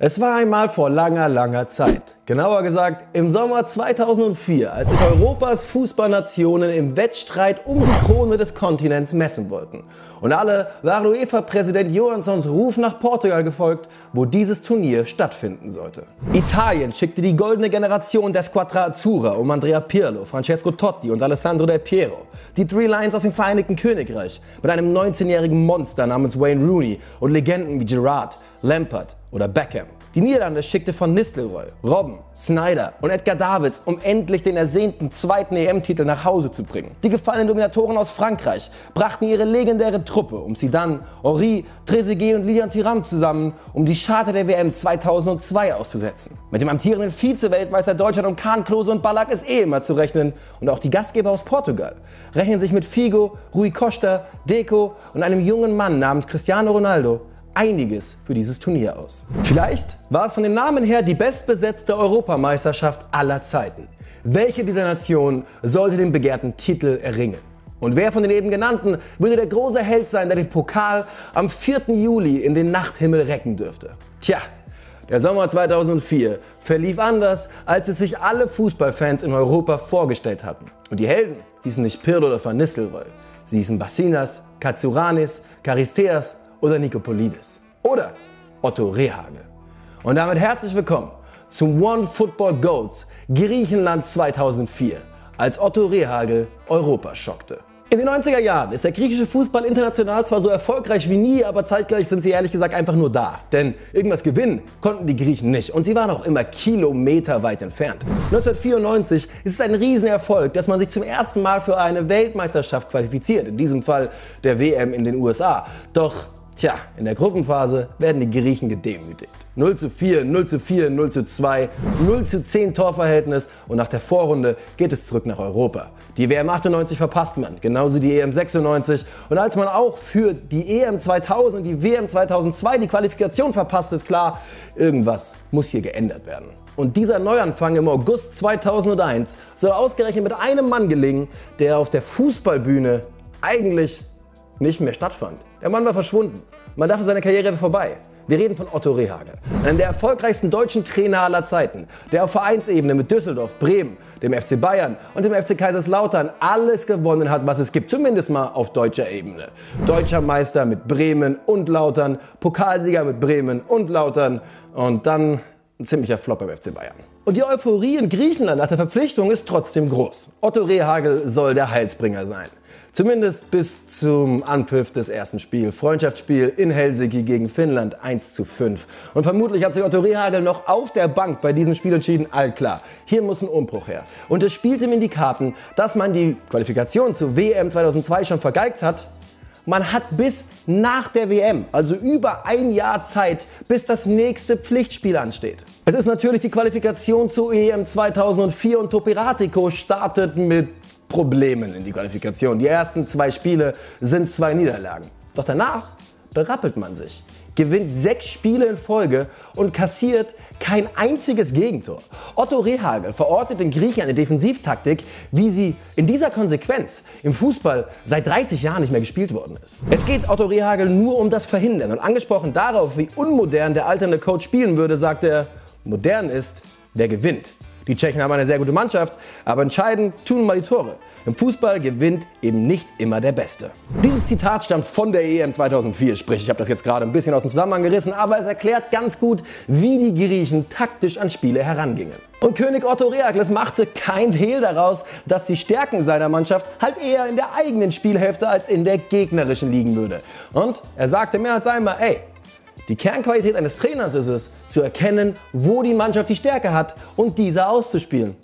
Es war einmal vor langer, langer Zeit. Genauer gesagt im Sommer 2004, als sich Europas Fußballnationen im Wettstreit um die Krone des Kontinents messen wollten. Und alle waren UEFA-Präsident Johanssons Ruf nach Portugal gefolgt, wo dieses Turnier stattfinden sollte. Italien schickte die goldene Generation der Squadra Azzurra um Andrea Pirlo, Francesco Totti und Alessandro Del Piero. Die Three Lions aus dem Vereinigten Königreich mit einem 19-jährigen Monster namens Wayne Rooney und Legenden wie Gerrard, Lampard oder Beckham. Die Niederlande schickte von Nistelrooy, Robben, Snyder und Edgar Davids, um endlich den ersehnten zweiten EM-Titel nach Hause zu bringen. Die gefallenen Dominatoren aus Frankreich brachten ihre legendäre Truppe um Zidane, Henri, Trezeguet und Lilian Thuram zusammen, um die Charter der WM 2002 auszusetzen. Mit dem amtierenden Vize-Weltmeister Deutschland um Kahn, Klose und Ballack ist eh immer zu rechnen und auch die Gastgeber aus Portugal rechnen sich mit Figo, Rui Costa, Deco und einem jungen Mann namens Cristiano Ronaldo einiges für dieses Turnier aus. Vielleicht war es von den Namen her die bestbesetzte Europameisterschaft aller Zeiten. Welche dieser Nationen sollte den begehrten Titel erringen? Und wer von den eben genannten würde der große Held sein, der den Pokal am 4. Juli in den Nachthimmel recken dürfte? Tja, der Sommer 2004 verlief anders, als es sich alle Fußballfans in Europa vorgestellt hatten. Und die Helden hießen nicht Pirlo oder Van Nistelrooy. Sie hießen Bassinas, Katsuranis, Charisteas oder Nikopolidis oder Otto Rehagel. Und damit herzlich willkommen zum One Football Goats Griechenland 2004, als Otto Rehagel Europa schockte. In den 90er Jahren ist der griechische Fußball international zwar so erfolgreich wie nie, aber zeitgleich sind sie ehrlich gesagt einfach nur da. Denn irgendwas gewinnen konnten die Griechen nicht und sie waren auch immer kilometerweit entfernt. 1994 ist es ein Riesenerfolg, dass man sich zum ersten Mal für eine Weltmeisterschaft qualifiziert, in diesem Fall der WM in den USA. Doch Tja, in der Gruppenphase werden die Griechen gedemütigt. 0 zu 4, 0 zu 4, 0 zu 2, 0 zu 10 Torverhältnis und nach der Vorrunde geht es zurück nach Europa. Die WM 98 verpasst man, genauso die EM 96 und als man auch für die EM 2000 und die WM 2002 die Qualifikation verpasst, ist klar, irgendwas muss hier geändert werden. Und dieser Neuanfang im August 2001 soll ausgerechnet mit einem Mann gelingen, der auf der Fußballbühne eigentlich nicht mehr stattfand. Der Mann war verschwunden. Man dachte, seine Karriere wäre vorbei. Wir reden von Otto Rehagel, einem der erfolgreichsten deutschen Trainer aller Zeiten, der auf Vereinsebene mit Düsseldorf, Bremen, dem FC Bayern und dem FC Kaiserslautern alles gewonnen hat, was es gibt, zumindest mal auf deutscher Ebene. Deutscher Meister mit Bremen und Lautern, Pokalsieger mit Bremen und Lautern und dann ein ziemlicher Flop beim FC Bayern. Und die Euphorie in Griechenland nach der Verpflichtung ist trotzdem groß. Otto Rehagel soll der Heilsbringer sein. Zumindest bis zum Anpfiff des ersten Spiels. Freundschaftsspiel in Helsinki gegen Finnland 1 zu 5. Und vermutlich hat sich Otto Rehagel noch auf der Bank bei diesem Spiel entschieden, allklar, hier muss ein Umbruch her. Und es spielt ihm in die Karten, dass man die Qualifikation zur WM 2002 schon vergeigt hat. Man hat bis nach der WM, also über ein Jahr Zeit, bis das nächste Pflichtspiel ansteht. Es ist natürlich die Qualifikation zur EM 2004 und Topiratico startet mit Problemen in die Qualifikation. Die ersten zwei Spiele sind zwei Niederlagen. Doch danach berappelt man sich, gewinnt sechs Spiele in Folge und kassiert kein einziges Gegentor. Otto Rehagel verortet den Griechen eine Defensivtaktik, wie sie in dieser Konsequenz im Fußball seit 30 Jahren nicht mehr gespielt worden ist. Es geht Otto Rehagel nur um das Verhindern und angesprochen darauf, wie unmodern der alternde Coach spielen würde, sagt er, modern ist, wer gewinnt. Die Tschechen haben eine sehr gute Mannschaft, aber entscheidend tun mal die Tore. Im Fußball gewinnt eben nicht immer der Beste. Dieses Zitat stammt von der EM 2004, sprich ich habe das jetzt gerade ein bisschen aus dem Zusammenhang gerissen, aber es erklärt ganz gut, wie die Griechen taktisch an Spiele herangingen. Und König Otto Reakles machte kein Hehl daraus, dass die Stärken seiner Mannschaft halt eher in der eigenen Spielhälfte als in der gegnerischen liegen würde. Und er sagte mehr als einmal, ey, die Kernqualität eines Trainers ist es, zu erkennen, wo die Mannschaft die Stärke hat und diese auszuspielen.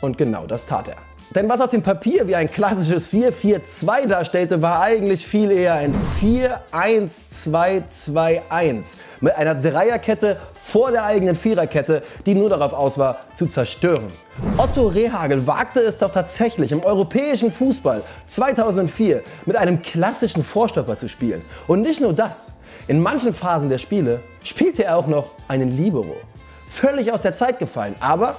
Und genau das tat er. Denn was auf dem Papier wie ein klassisches 4-4-2 darstellte, war eigentlich viel eher ein 4-1-2-2-1 mit einer Dreierkette vor der eigenen Viererkette, die nur darauf aus war, zu zerstören. Otto Rehagel wagte es doch tatsächlich im europäischen Fußball 2004 mit einem klassischen Vorstopper zu spielen. Und nicht nur das, in manchen Phasen der Spiele spielte er auch noch einen Libero. Völlig aus der Zeit gefallen, aber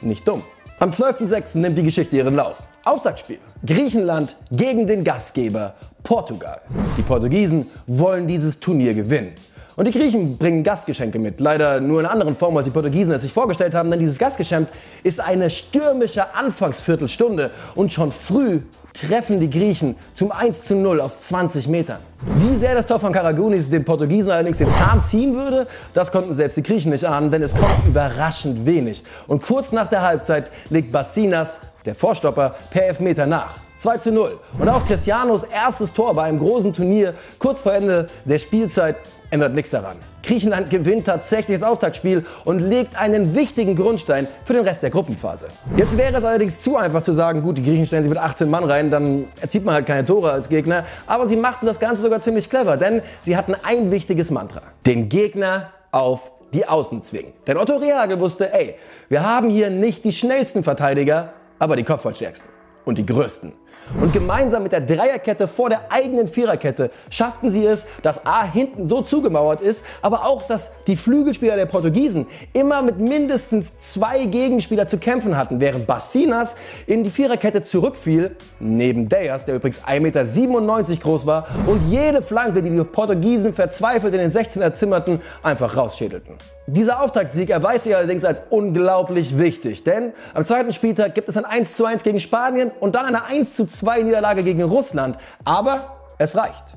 nicht dumm. Am 12.06. nimmt die Geschichte ihren Lauf. Auftaktspiel. Griechenland gegen den Gastgeber Portugal. Die Portugiesen wollen dieses Turnier gewinnen. Und die Griechen bringen Gastgeschenke mit. Leider nur in anderen Form, als die Portugiesen es sich vorgestellt haben, denn dieses Gastgeschenk ist eine stürmische Anfangsviertelstunde. Und schon früh treffen die Griechen zum 1 zu 0 aus 20 Metern. Wie sehr das Tor von Karagunis den Portugiesen allerdings den Zahn ziehen würde, das konnten selbst die Griechen nicht ahnen, denn es kommt überraschend wenig. Und kurz nach der Halbzeit legt Bassinas, der Vorstopper, per Elfmeter nach. 2 zu 0. Und auch Cristianos erstes Tor bei einem großen Turnier kurz vor Ende der Spielzeit ändert nichts daran. Griechenland gewinnt tatsächlich das Auftaktspiel und legt einen wichtigen Grundstein für den Rest der Gruppenphase. Jetzt wäre es allerdings zu einfach zu sagen, gut, die Griechen stellen sich mit 18 Mann rein, dann erzielt man halt keine Tore als Gegner. Aber sie machten das Ganze sogar ziemlich clever, denn sie hatten ein wichtiges Mantra. Den Gegner auf die Außen zwingen. Denn Otto Rehagel wusste, ey, wir haben hier nicht die schnellsten Verteidiger, aber die Kopfballstärksten und die größten. Und gemeinsam mit der Dreierkette vor der eigenen Viererkette schafften sie es, dass A hinten so zugemauert ist, aber auch, dass die Flügelspieler der Portugiesen immer mit mindestens zwei Gegenspieler zu kämpfen hatten, während Bassinas in die Viererkette zurückfiel, neben Deas, der übrigens 1,97 Meter groß war, und jede Flanke, die die Portugiesen verzweifelt in den 16er zimmerten, einfach rausschädelten. Dieser Auftaktsieg erweist sich allerdings als unglaublich wichtig, denn am zweiten Spieltag gibt es ein 1:1 gegen Spanien und dann eine 1:2 Niederlage gegen Russland. Aber es reicht.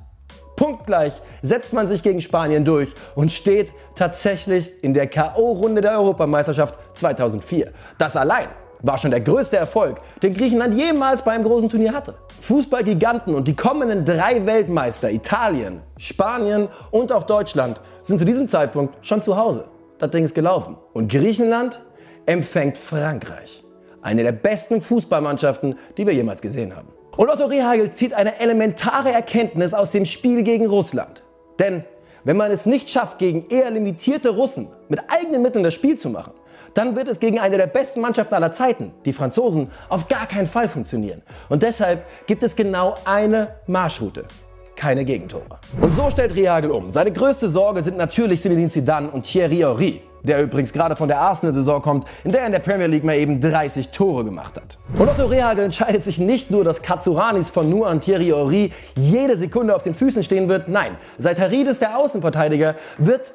Punktgleich setzt man sich gegen Spanien durch und steht tatsächlich in der K.O.-Runde der Europameisterschaft 2004. Das allein war schon der größte Erfolg, den Griechenland jemals bei einem großen Turnier hatte. Fußballgiganten und die kommenden drei Weltmeister, Italien, Spanien und auch Deutschland, sind zu diesem Zeitpunkt schon zu Hause das Ding ist gelaufen. Und Griechenland empfängt Frankreich. Eine der besten Fußballmannschaften, die wir jemals gesehen haben. Und Otto Rehagel zieht eine elementare Erkenntnis aus dem Spiel gegen Russland. Denn wenn man es nicht schafft, gegen eher limitierte Russen mit eigenen Mitteln das Spiel zu machen, dann wird es gegen eine der besten Mannschaften aller Zeiten, die Franzosen, auf gar keinen Fall funktionieren. Und deshalb gibt es genau eine Marschroute keine Gegentore. Und so stellt Rehagel um. Seine größte Sorge sind natürlich Zinedine Zidane und Thierry Henry der übrigens gerade von der Arsenal-Saison kommt, in der er in der Premier League mal eben 30 Tore gemacht hat. Und Otto Rehagel entscheidet sich nicht nur, dass Katsuranis von nur an Thierry Henry jede Sekunde auf den Füßen stehen wird, nein, seit Haridis der Außenverteidiger wird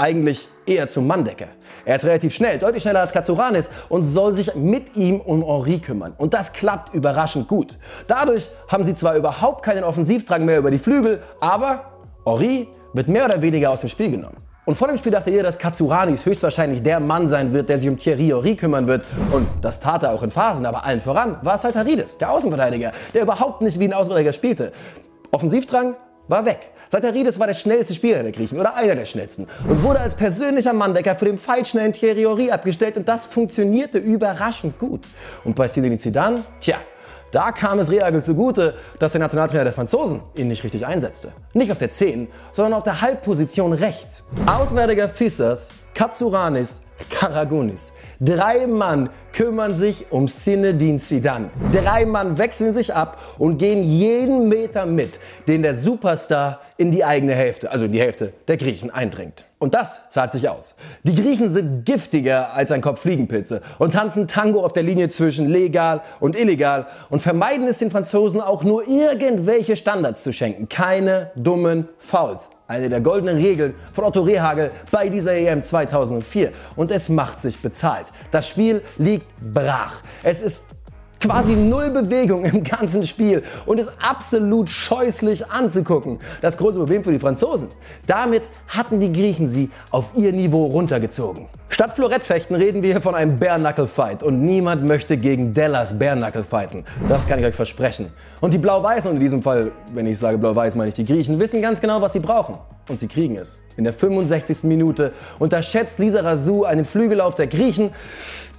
eigentlich eher zum Manndecker. Er ist relativ schnell, deutlich schneller als Katsuranis und soll sich mit ihm um Henri kümmern. Und das klappt überraschend gut. Dadurch haben sie zwar überhaupt keinen Offensivdrang mehr über die Flügel, aber Henri wird mehr oder weniger aus dem Spiel genommen. Und vor dem Spiel dachte jeder, dass Katsuranis höchstwahrscheinlich der Mann sein wird, der sich um Thierry Henry kümmern wird. Und das tat er auch in Phasen, aber allen voran war es halt Haridis, der Außenverteidiger, der überhaupt nicht wie ein Außenverteidiger spielte. Offensivdrang war weg. Satarides war der schnellste Spieler der Griechen oder einer der schnellsten und wurde als persönlicher Manndecker für den feitschnellen Thierry Henry abgestellt und das funktionierte überraschend gut. Und bei Zinedine Zidane, tja, da kam es Reagel zugute, dass der Nationaltrainer der Franzosen ihn nicht richtig einsetzte. Nicht auf der 10, sondern auf der Halbposition rechts. Auswärtiger Fissers, Katsuranis, Karagunis. Drei Mann kümmern sich um Zinedine Zidane. Drei Mann wechseln sich ab und gehen jeden Meter mit, den der Superstar in die eigene Hälfte, also in die Hälfte der Griechen eindringt. Und das zahlt sich aus. Die Griechen sind giftiger als ein Kopf Fliegenpilze und tanzen Tango auf der Linie zwischen legal und illegal und vermeiden es den Franzosen auch nur irgendwelche Standards zu schenken. Keine dummen Fouls eine der goldenen Regeln von Otto Rehagel bei dieser EM 2004. Und es macht sich bezahlt. Das Spiel liegt brach. Es ist quasi null Bewegung im ganzen Spiel und ist absolut scheußlich anzugucken. Das große Problem für die Franzosen. Damit hatten die Griechen sie auf ihr Niveau runtergezogen. Statt Florettfechten reden wir hier von einem Bare-Knuckle-Fight und niemand möchte gegen Dallas Bare-Knuckle fighten. Das kann ich euch versprechen. Und die Blau-Weißen, und in diesem Fall, wenn ich sage Blau-Weiß, meine ich die Griechen, wissen ganz genau, was sie brauchen. Und sie kriegen es. In der 65. Minute unterschätzt Lisa Razou einen Flügellauf der Griechen.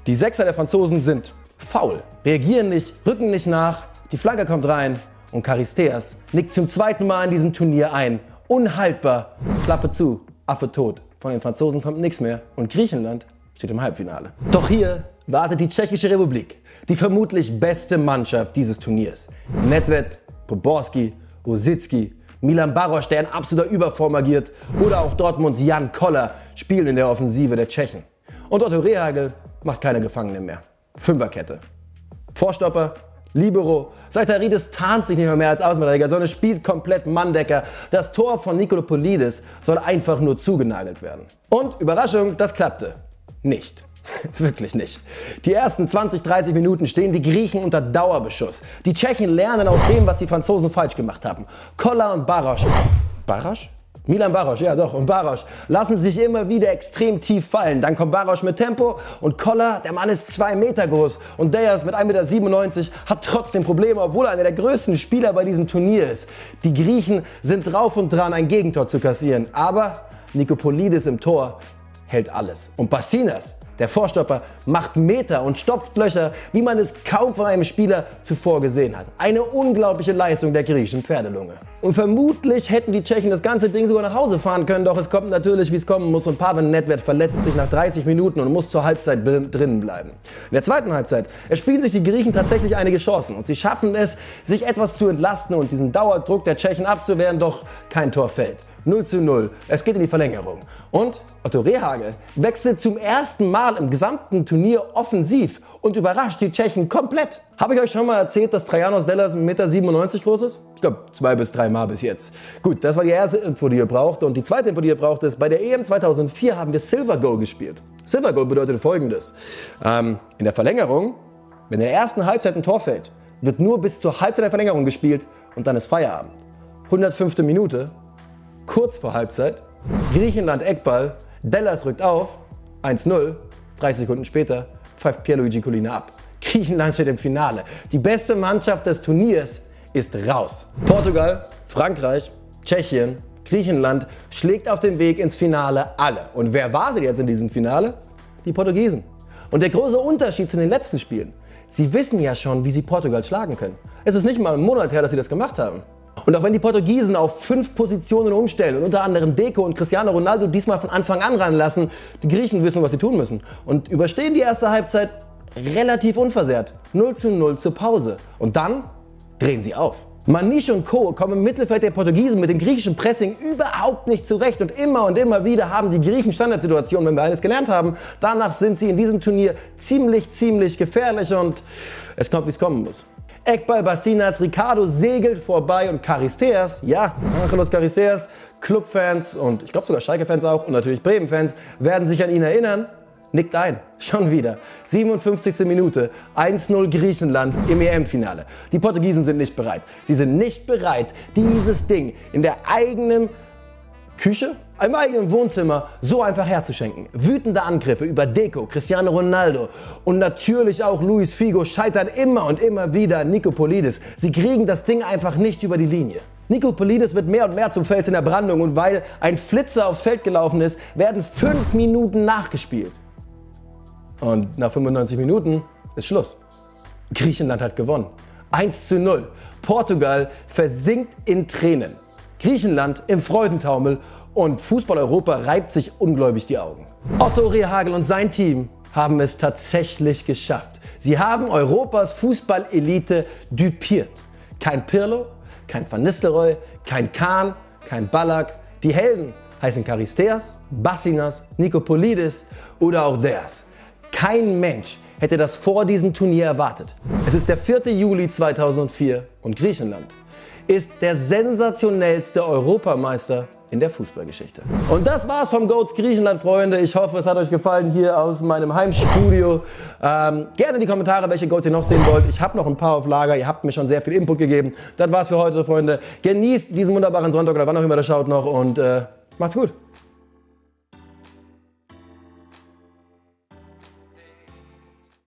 Die Sechser der Franzosen sind faul, reagieren nicht, rücken nicht nach, die Flanke kommt rein und Charisteas nickt zum zweiten Mal in diesem Turnier ein. Unhaltbar. Klappe zu, Affe tot. Von den Franzosen kommt nichts mehr und Griechenland steht im Halbfinale. Doch hier wartet die Tschechische Republik, die vermutlich beste Mannschaft dieses Turniers. Nedved, Poborski, Rosicki, Milan Barosch, der in absoluter Überform agiert, oder auch Dortmunds Jan Koller spielen in der Offensive der Tschechen. Und Otto Rehagel macht keine Gefangenen mehr. Fünferkette. Vorstopper Libero. Seitaridis tarnt sich nicht mehr, mehr als Außenverteidiger, sondern spielt komplett Manndecker. Das Tor von Nikolopolidis soll einfach nur zugenagelt werden. Und Überraschung, das klappte. Nicht. Wirklich nicht. Die ersten 20, 30 Minuten stehen die Griechen unter Dauerbeschuss. Die Tschechen lernen aus dem, was die Franzosen falsch gemacht haben. Koller und Barosch. Barosch? Milan Barosch, ja doch, und Barosch lassen sich immer wieder extrem tief fallen. Dann kommt Barosch mit Tempo und Koller, der Mann ist zwei Meter groß und Deyas mit 1,97 Meter hat trotzdem Probleme, obwohl er einer der größten Spieler bei diesem Turnier ist. Die Griechen sind drauf und dran, ein Gegentor zu kassieren, aber Nikopolidis im Tor hält alles. Und Bassinas, der Vorstopper macht Meter und stopft Löcher, wie man es kaum von einem Spieler zuvor gesehen hat. Eine unglaubliche Leistung der griechischen Pferdelunge. Und vermutlich hätten die Tschechen das ganze Ding sogar nach Hause fahren können, doch es kommt natürlich, wie es kommen muss. Und Pavel Nedved verletzt sich nach 30 Minuten und muss zur Halbzeit drinnen bleiben. In der zweiten Halbzeit erspielen sich die Griechen tatsächlich einige Chancen und sie schaffen es, sich etwas zu entlasten und diesen Dauerdruck der Tschechen abzuwehren, doch kein Tor fällt. 0 zu 0. Es geht in die Verlängerung. Und Otto Rehagel wechselt zum ersten Mal im gesamten Turnier offensiv und überrascht die Tschechen komplett. Habe ich euch schon mal erzählt, dass Trajanos Dellas 1,97 Meter groß ist? Ich glaube, zwei bis drei Mal bis jetzt. Gut, das war die erste Info, die ihr braucht. Und die zweite Info, die ihr braucht, ist, bei der EM 2004 haben wir Silver Goal gespielt. Silver Goal bedeutet folgendes. Ähm, in der Verlängerung, wenn in der ersten Halbzeit ein Tor fällt, wird nur bis zur Halbzeit der Verlängerung gespielt und dann ist Feierabend. 105. Minute, kurz vor Halbzeit, Griechenland Eckball, Dellas rückt auf, 1-0, 30 Sekunden später pfeift Pierluigi Collina ab. Griechenland steht im Finale. Die beste Mannschaft des Turniers ist raus. Portugal, Frankreich, Tschechien, Griechenland schlägt auf dem Weg ins Finale alle. Und wer war sie jetzt in diesem Finale? Die Portugiesen. Und der große Unterschied zu den letzten Spielen. Sie wissen ja schon, wie sie Portugal schlagen können. Es ist nicht mal ein Monat her, dass sie das gemacht haben. Und auch wenn die Portugiesen auf fünf Positionen umstellen und unter anderem Deco und Cristiano Ronaldo diesmal von Anfang an ranlassen, die Griechen wissen, was sie tun müssen und überstehen die erste Halbzeit relativ unversehrt. 0 zu 0 zur Pause. Und dann drehen sie auf. Manisch und Co. kommen im Mittelfeld der Portugiesen mit dem griechischen Pressing überhaupt nicht zurecht und immer und immer wieder haben die Griechen Standardsituationen, wenn wir eines gelernt haben. Danach sind sie in diesem Turnier ziemlich, ziemlich gefährlich und es kommt, wie es kommen muss. Eckball Bassinas, Ricardo segelt vorbei und Caristeas, ja, Angelos Caristeas, Clubfans und ich glaube sogar Schalke-Fans auch und natürlich Bremen-Fans werden sich an ihn erinnern. Nickt ein, schon wieder. 57. Minute, 1-0 Griechenland im EM-Finale. Die Portugiesen sind nicht bereit. Sie sind nicht bereit, dieses Ding in der eigenen Küche, im eigenen Wohnzimmer so einfach herzuschenken. Wütende Angriffe über Deco, Cristiano Ronaldo und natürlich auch Luis Figo scheitern immer und immer wieder Nikopolidis. Sie kriegen das Ding einfach nicht über die Linie. Nikopolidis wird mehr und mehr zum Fels in der Brandung und weil ein Flitzer aufs Feld gelaufen ist, werden fünf Minuten nachgespielt. Und nach 95 Minuten ist Schluss. Griechenland hat gewonnen. 1 zu 0. Portugal versinkt in Tränen. Griechenland im Freudentaumel und Fußball-Europa reibt sich ungläubig die Augen. Otto Rehagel und sein Team haben es tatsächlich geschafft. Sie haben Europas Fußballelite düpiert. Kein Pirlo, kein Van Nistelrooy, kein Kahn, kein Ballack. Die Helden heißen Charisteas, Bassinas, Nikopolidis oder auch Deas. Kein Mensch hätte das vor diesem Turnier erwartet. Es ist der 4. Juli 2004 und Griechenland ist der sensationellste Europameister in der Fußballgeschichte. Und das war's vom Goats Griechenland, Freunde. Ich hoffe, es hat euch gefallen hier aus meinem Heimstudio. Ähm, gerne in die Kommentare, welche Goats ihr noch sehen wollt. Ich habe noch ein paar auf Lager. Ihr habt mir schon sehr viel Input gegeben. Das war's für heute, Freunde. Genießt diesen wunderbaren Sonntag oder wann auch immer ihr schaut noch und äh, macht's gut.